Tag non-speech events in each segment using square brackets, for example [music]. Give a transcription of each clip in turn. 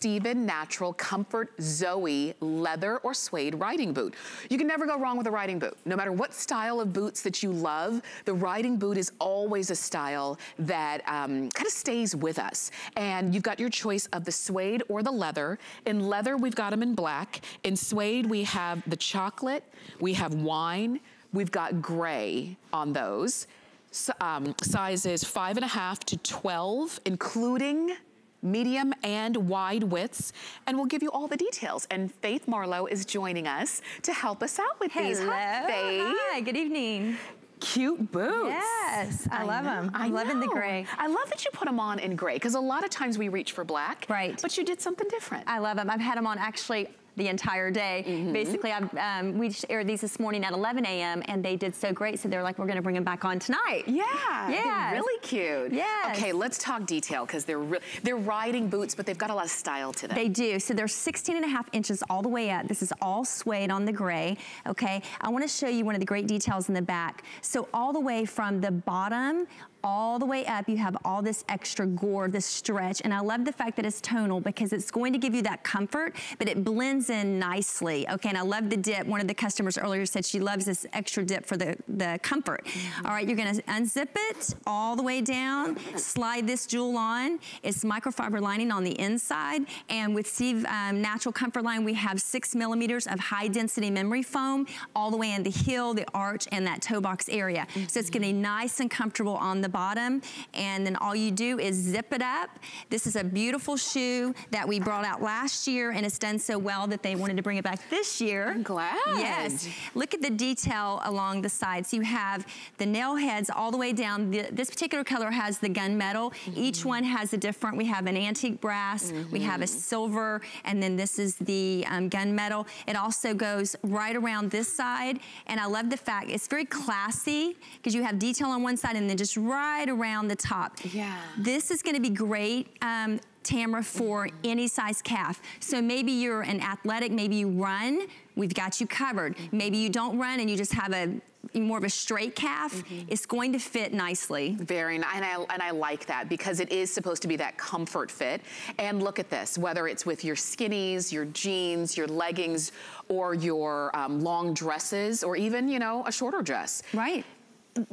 Steven Natural Comfort Zoe leather or suede riding boot. You can never go wrong with a riding boot. No matter what style of boots that you love, the riding boot is always a style that um, kind of stays with us. And you've got your choice of the suede or the leather. In leather, we've got them in black. In suede, we have the chocolate, we have wine, we've got gray on those. So, um, sizes five and a half to 12, including medium and wide widths, and we'll give you all the details. And Faith Marlowe is joining us to help us out with Hello. these. Hi, Faith. Hi, good evening. Cute boots. Yes, I, love know, them. I I'm loving the gray. I love that you put them on in gray, because a lot of times we reach for black. Right. But you did something different. I love them. I've had them on actually the entire day. Mm-hmm. Basically, I've, um, we aired these this morning at 11 a.m. and they did so great. So they're like, we're going to bring them back on tonight. Yeah, yeah, really cute. Yes. Okay, let's talk detail because they're they're riding boots, but they've got a lot of style to them. They do. So they're 16 and a half inches all the way up. This is all suede on the gray, okay? I wanna show you one of the great details in the back. So all the way from the bottom all the way up, you have all this extra gore, this stretch. And I love the fact that it's tonal because it's going to give you that comfort, but it blends in nicely, okay? And I love the dip. One of the customers earlier said she loves this extra dip for the, the comfort. All right, you're gonna unzip it all the way down, slide this jewel on. It's microfiber lining on the inside. And with Steve um, Natural Comfort Line, we have six millimeters of high density memory foam all the way in the heel, the arch, and that toe box area. So it's gonna be nice and comfortable on the bottom. And then all you do is zip it up. This is a beautiful shoe that we brought out last year and it's done so well that they wanted to bring it back this year. I'm glad. Yes. Look at the detail along the sides. You have the nail heads all the way down. The, this particular color has the gunmetal. Each one has a different, we have an antique brass, we have a silver, and then this is the um, gunmetal. It also goes right around this side, and I love the fact it's very classy because you have detail on one side and then just right around the top. Yeah. This is gonna be great. Um, Tamara for any size calf. So maybe you're an athletic, maybe you run, we've got you covered. Maybe you don't run and you just have a more of a straight calf, it's going to fit nicely. Very nice, and I, and I like that because it is supposed to be that comfort fit. And look at this, whether it's with your skinnies, your jeans, your leggings, or your um, long dresses, or even, you know, a shorter dress. Right.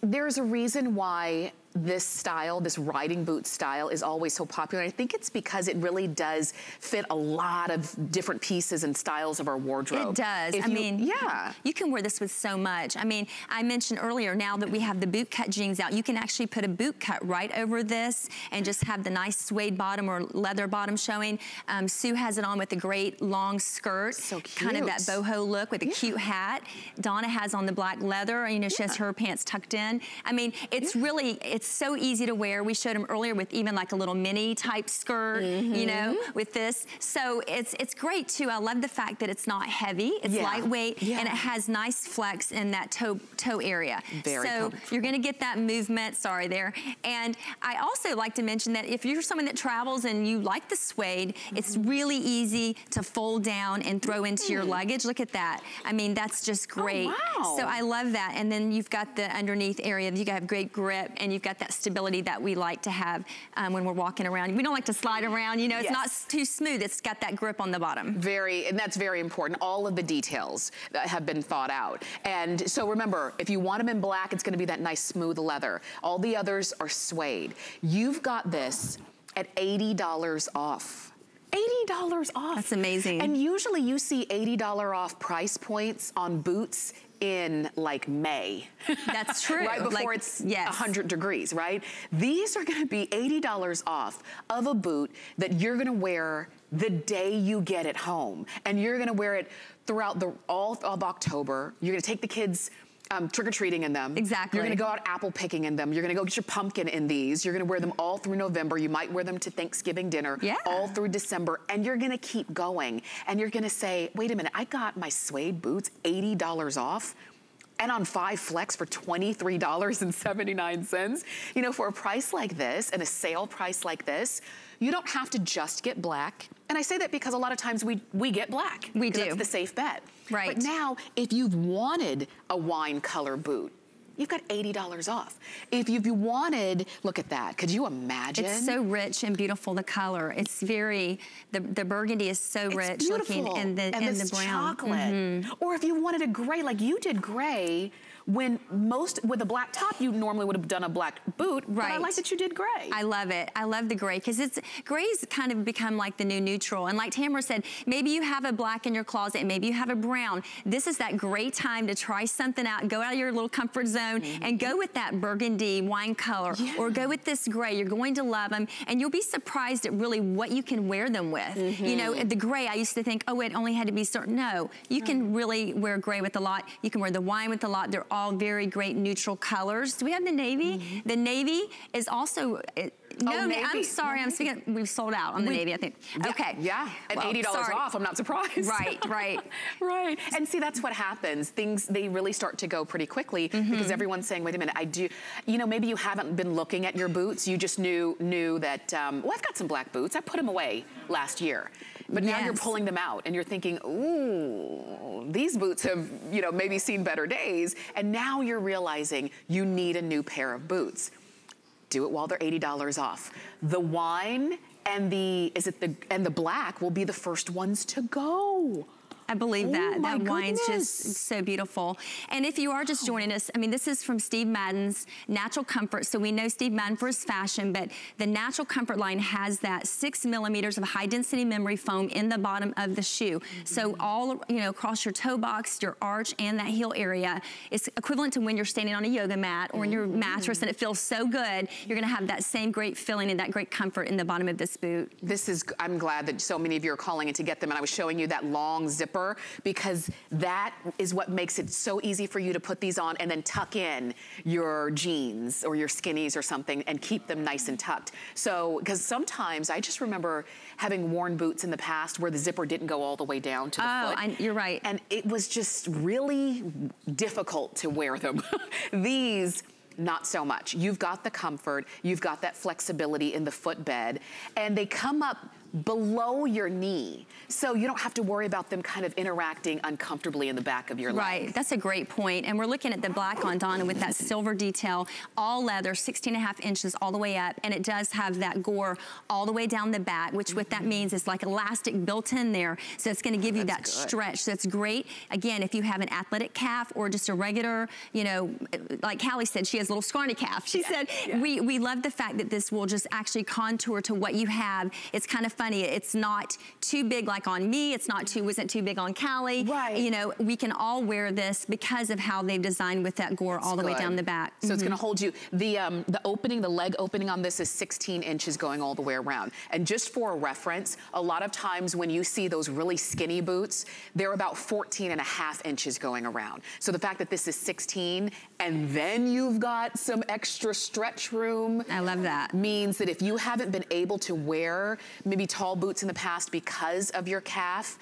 There's a reason why this style, this riding boot style is always so popular. I think it's because it really does fit a lot of different pieces and styles of our wardrobe. It does. If I you- mean, yeah. you can wear this with so much. I mean, I mentioned earlier now that we have the boot cut jeans out, you can actually put a boot cut right over this and just have the nice suede bottom or leather bottom showing. Um, Sue has it on with a great long skirt. So Kind of that boho look with a cute hat. Donna has on the black leather. You know, she has her pants tucked in. I mean, it's really, it's so easy to wear. We showed them earlier with even like a little mini type skirt, you know, Mm-hmm. with this. So it's it's great too. I love the fact that it's not heavy. It's Yeah. lightweight Yeah. and it has nice flex in that toe toe area. Very so you're gonna get that movement, sorry there. And I also like to mention that if you're someone that travels and you like the suede, it's Mm-hmm. really easy to fold down and throw into your luggage. Look at that. I mean, that's just great. Mm. wow. So I love that. And then you've got the underneath area, you have great grip and you've got that stability that we like to have um, when we're walking around. We don't like to slide around, you know, it's Yes. not too smooth. It's got that grip on the bottom. Very, and that's very important. All of the details that have been thought out. And so remember, if you want them in black, it's gonna be that nice smooth leather. All the others are suede. You've got this at $80 off. $80 off. That's amazing. And usually you see $80 off price points on boots in like May. That's [laughs] true. right before Like, it's yes. 100 degrees, right? These are gonna be $80 off of a boot that you're gonna wear the day you get it home. And you're gonna wear it throughout the all of October. You're gonna take the kids um, trick-or-treating in them. Exactly. You're gonna go out apple picking in them. You're gonna go get your pumpkin in these. You're gonna wear them all through November. You might wear them to Thanksgiving dinner. Yeah. All through December. And you're gonna keep going. And you're gonna say, wait a minute, I got my suede boots $80 off and on five flex for $23.79. You know, for a price like this and a sale price like this, you don't have to just get black. And I say that because a lot of times we, we get black. We do. That's the safe bet. Right. But now, if you've wanted a wine color boot, you've got $80 off. If you, if you wanted, look at that. Could you imagine? It's so rich and beautiful, the color. It's very, the, the burgundy is so it's rich beautiful. looking and the, and, and the brown. chocolate. Mm -hmm. Or if you wanted a gray, like you did gray, when most, with a black top, you normally would have done a black boot, right. but I like that you did gray. I love it. I love the gray because it's, gray's kind of become like the new neutral. And like Tamara said, maybe you have a black in your closet maybe you have a brown. This is that great time to try something out, go out of your little comfort zone mm -hmm. and go with that burgundy wine color yeah. or go with this gray. You're going to love them and you'll be surprised at really what you can wear them with. Mm -hmm. You know, mm-hmm. the gray, I used to think, oh, it only had to be certain. No, you can really wear gray with a lot. You can wear the wine with a lot. They're all very great neutral colors. Do we have the navy? Mm -hmm. The navy is also, it, no, oh, I'm sorry, I'm speaking, we've sold out on the we, Navy, I think. Yeah, okay. Yeah, and well, $80 off, I'm not surprised. Right, [laughs] right. right, and see, that's what happens. Things, they really start to go pretty quickly mm -hmm. because everyone's saying, wait a minute, I do, you know, maybe you haven't been looking at your boots, you just knew, knew that, um, well, I've got some black boots, I put them away last year. But yes. now you're pulling them out and you're thinking, ooh, these boots have, you know, maybe seen better days. And now you're realizing you need a new pair of boots. Do it while they're $80 off. The wine and the, is it the, and the black will be the first ones to go. I believe that. Oh that wine's just so beautiful. And if you are just joining us, I mean, this is from Steve Madden's Natural Comfort. So we know Steve Madden for his fashion, but the Natural Comfort line has that six millimeters of high density memory foam in the bottom of the shoe. Mm -hmm. So all, you know, across your toe box, your arch, and that heel area, it's equivalent to when you're standing on a yoga mat or in your mm-hmm. mattress and it feels so good, you're gonna have that same great feeling and that great comfort in the bottom of this boot. This is, I'm glad that so many of you are calling in to get them. And I was showing you that long zipper zipper because that is what makes it so easy for you to put these on and then tuck in your jeans or your skinnies or something and keep them nice and tucked. So, because sometimes I just remember having worn boots in the past where the zipper didn't go all the way down to the oh, foot. I, you're right. And it was just really difficult to wear them. [laughs] These not so much. You've got the comfort, you've got that flexibility in the footbed, and they come up below your knee. So you don't have to worry about them kind of interacting uncomfortably in the back of your leg. Right, that's a great point. And we're looking at the black on Donna with that silver detail, all leather, 16 and a half inches all the way up. And it does have that gore all the way down the back, which what that mm-hmm. means is like elastic built in there. So it's gonna give you that good. stretch. So it's great. Again, if you have an athletic calf or just a regular, you know, like Callie said, she has a little scrawny calf. She yeah. said, yeah. we, we love the fact that this will just actually contour to what you have. It's kind of funny. It's not too big like on me. It's not too, wasn't too big on Callie. Right. You know, we can all wear this because of how they've designed with that gore That's all the good. way down the back. So mm -hmm. it's gonna mm-hmm. hold you. The, um, the opening, the leg opening on this is 16 inches going all the way around. And just for a reference, a lot of times when you see those really skinny boots, they're about 14 and a half inches going around. So the fact that this is 16 and then you've got some extra stretch room. I love that. Means that if you haven't been able to wear maybe tall boots in the past because of your calf,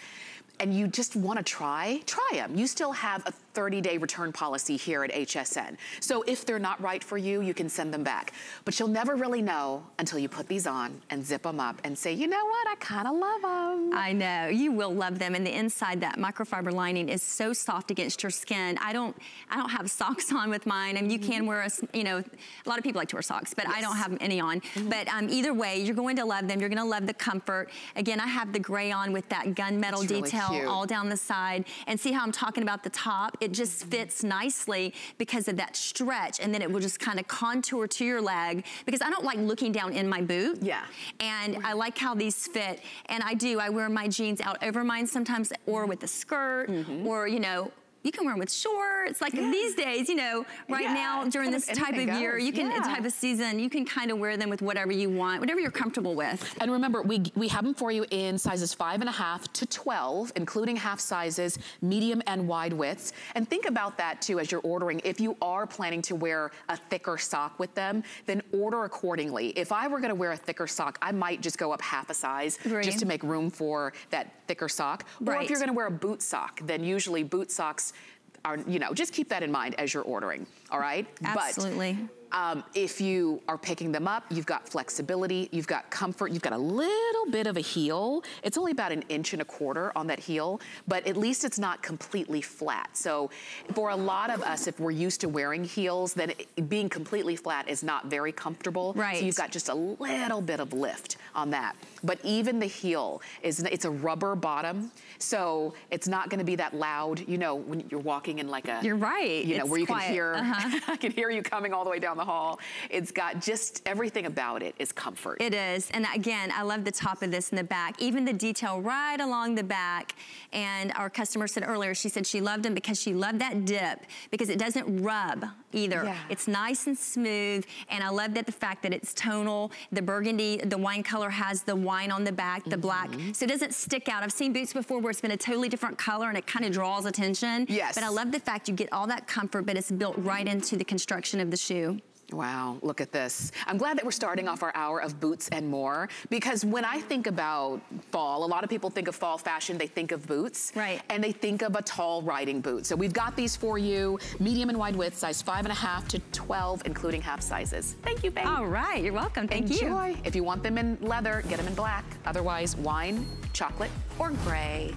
and you just wanna try, try them. You still have a 30-day return policy here at HSN. So if they're not right for you, you can send them back. But you'll never really know until you put these on and zip them up and say, you know what, I kind of love them. I know, you will love them. And the inside, that microfiber lining is so soft against your skin. I don't, I don't have [laughs] socks on with mine. I mean, you can mm-hmm. wear a, you know, a lot of people like to wear socks, but yes. I don't have any on. Mm -hmm. But um, either way, you're going to love them. You're gonna love the comfort. Again, I have the gray on with that gunmetal detail all down the side. And see how I'm talking about the top? It just fits nicely because of that stretch and then it will just kind of contour to your leg because I don't like looking down in my boot. Yeah. And I like how these fit and I do, I wear my jeans out over mine sometimes or with a skirt mm -hmm. or, you know, you can wear them with shorts. Like yeah. these days, you know, right yeah. now during this type of goes. year, you can, yeah. type of season, you can kind of wear them with whatever you want, whatever you're comfortable with. And remember, we, we have them for you in sizes five and a half to 12, including half sizes, medium and wide widths. And think about that too as you're ordering. If you are planning to wear a thicker sock with them, then order accordingly. If I were gonna wear a thicker sock, I might just go up half a size just to make room for that thicker sock. Right. Or if you're gonna wear a boot sock, then usually boot socks are, you know, just keep that in mind as you're ordering, all right? Absolutely. But Um, if you are picking them up, you've got flexibility, you've got comfort, you've got a little bit of a heel. It's only about an inch and a quarter on that heel, but at least it's not completely flat. So for a lot of us, if we're used to wearing heels, then it, being completely flat is not very comfortable. Right. So you've got just a little bit of lift on that. But even the heel is, it's a rubber bottom, so it's not gonna be that loud, you know, when you're walking in like a- You're right. You know, It's where you quiet. can hear, Uh -huh. [laughs] I can hear you coming all the way down the hall. It's got just everything about it is comfort. It is, and again, I love the top of this in the back, even the detail right along the back. And our customer said earlier, she said she loved them because she loved that dip, because it doesn't rub either. Yeah. It's nice and smooth, and I love that the fact that it's tonal. The burgundy, the wine color has the wine on the back, the black, Mm-hmm. so it doesn't stick out. I've seen boots before where it's been a totally different color and it kind of draws attention. Yes. But I love the fact you get all that comfort, but it's built right into the construction of the shoe. Wow, look at this. I'm glad that we're starting off our hour of boots and more because when I think about fall, a lot of people think of fall fashion, they think of boots. Right. And they think of a tall riding boot. So we've got these for you, medium and wide width, size five and a half to 12, including half sizes. Thank you, babe. All right, you're welcome. Thank you. Enjoy. If you want them in leather, get them in black. Otherwise, wine, chocolate, or gray.